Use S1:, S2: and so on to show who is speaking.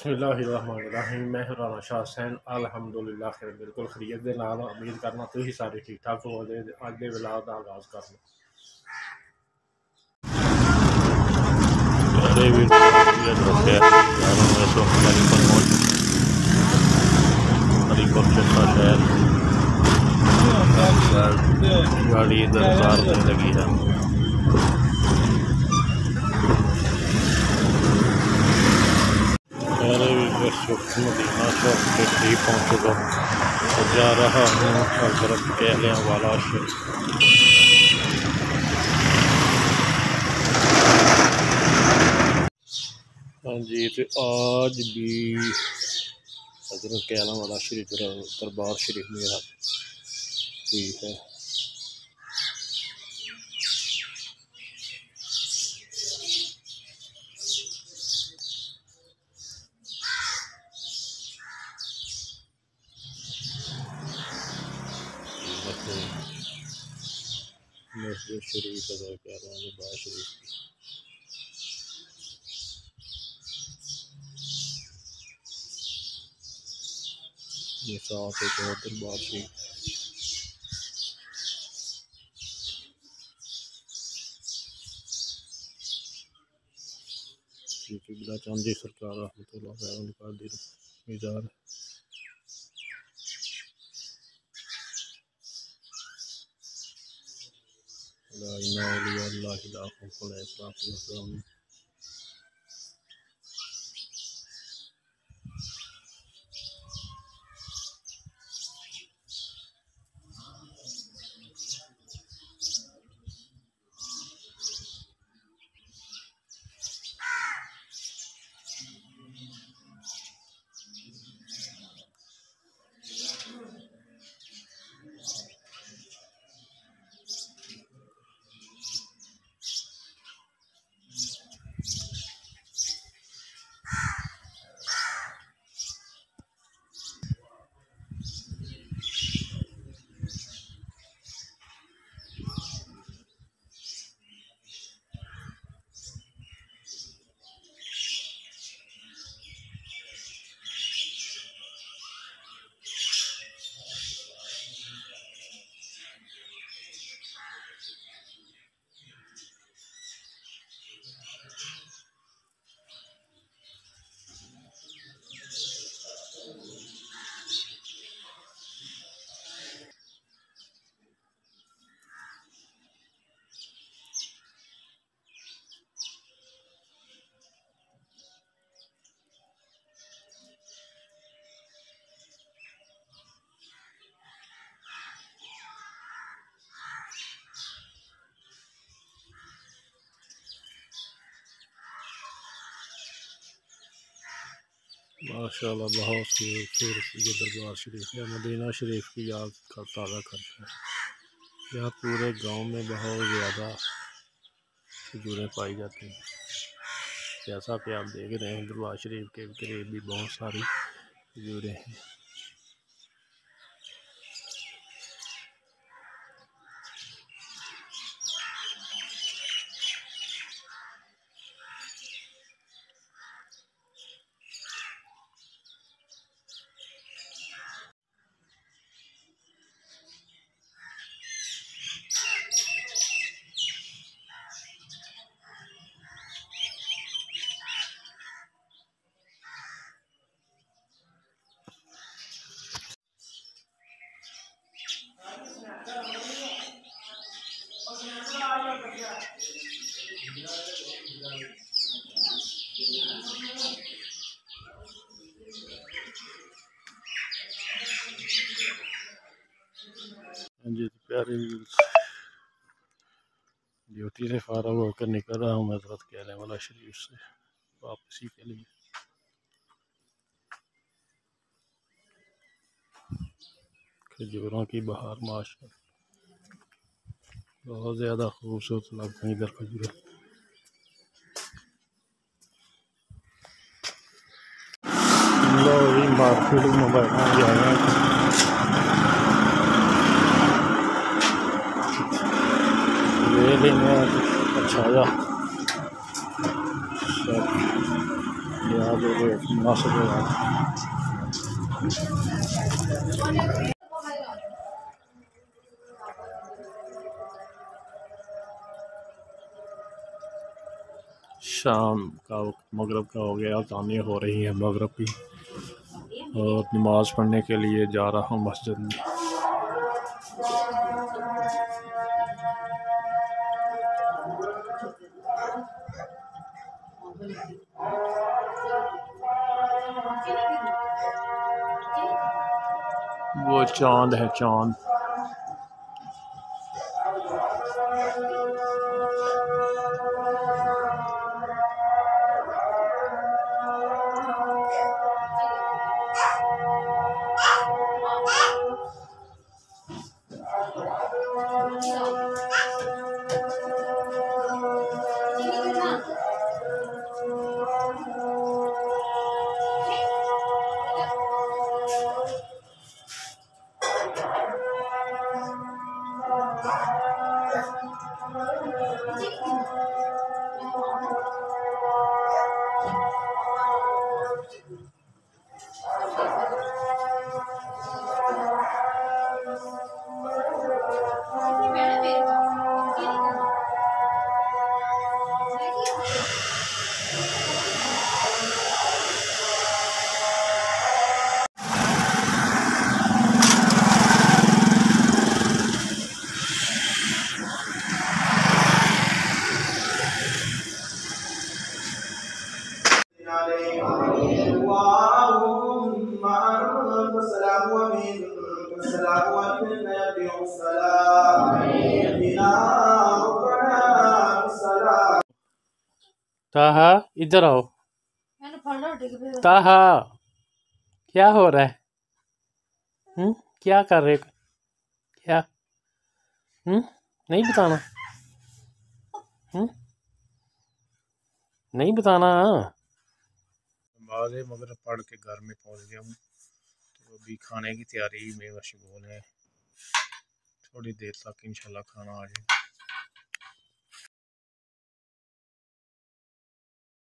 S1: بسم اللہ الرحمن الرحیم میں رانا شاہ حسین۔ الحمدللہ خیر بالکل خرید دے نال امید کرنا تو ہی سارے ٹھیک ٹھاک ہو دے اج دے ولاگ دا آغاز کرنا
S2: پیارے ویر یہ رکھے یاروں میں سو ہماری پر موج ہری پر چکا شہر۔ گاڑی میں لگی ہے۔ پیارے ویر اس وقت مدینہ شوق کے قریب پہنچ چکا ہوں اور جا رہا ہوں حضرت کہلیاں والا شریف ہاں جی تو آج بھی حضرت کیلم والا شریف دربار شریف میرا، ٹھیک ہے۔ مسجد شریف ادا کر رہا ہوں دربار شریف کی یہ ساتھ ایک اور دربار شریف ٹھیک بلا چاند سرکار رحمۃ اللہ علیہ ان کا دل مزار لا إله إلا الله لا خوف ولا إفراط ولا ماشاء اللہ بہت خوبصورت یہ دربار شریف ہے، مدینہ شریف کی یاد کا تازہ کرتا ہے۔ یہاں پورے گاؤں میں بہت زیادہ کھجوریں پائی جاتی ہیں۔ جیسا کہ آپ دیکھ رہے ہیں، دربار شریف کے قریب بھی بہت ساری کھجوریں ہیں۔ جی پیارے ڈیوٹی سے فارغ ہو کر نکل رہا ہوں حضرت کے علیہ والا شریف سے واپسی کے لیے کھجوروں کی بہار معاشرہ بہت زیادہ خوبصورت لگتے ہیں ادھر کھجوریں لو جی مارکیٹ میں بیٹھا جا رہے ہیں لے لیں گے اچھا جا۔ یاد ہو گئے مناسب ہو شام کا وقت، مغرب کا ہو گیا، تعمیر ہو رہی ہے مغرب کی۔ اور نماز پڑھنے کے لیے جا رہا ہوں مسجد میں۔ وہ چاند ہے، چاند۔
S3: اللهم
S2: تاہا ادھر آؤ
S4: میں نے پڑھ لو ڈگ پہ
S2: تاہا کیا ہو رہا ہے ہم؟ کیا کر رہے کیا ہم؟ نہیں بتانا ہم؟ نہیں بتانا نماز مغرب پڑھ کے گھر میں پہنچ گیا ہوں تو ابھی کھانے کی تیاری میں مشغول ہے تھوڑی دیر تک انشاءاللہ کھانا آ جائے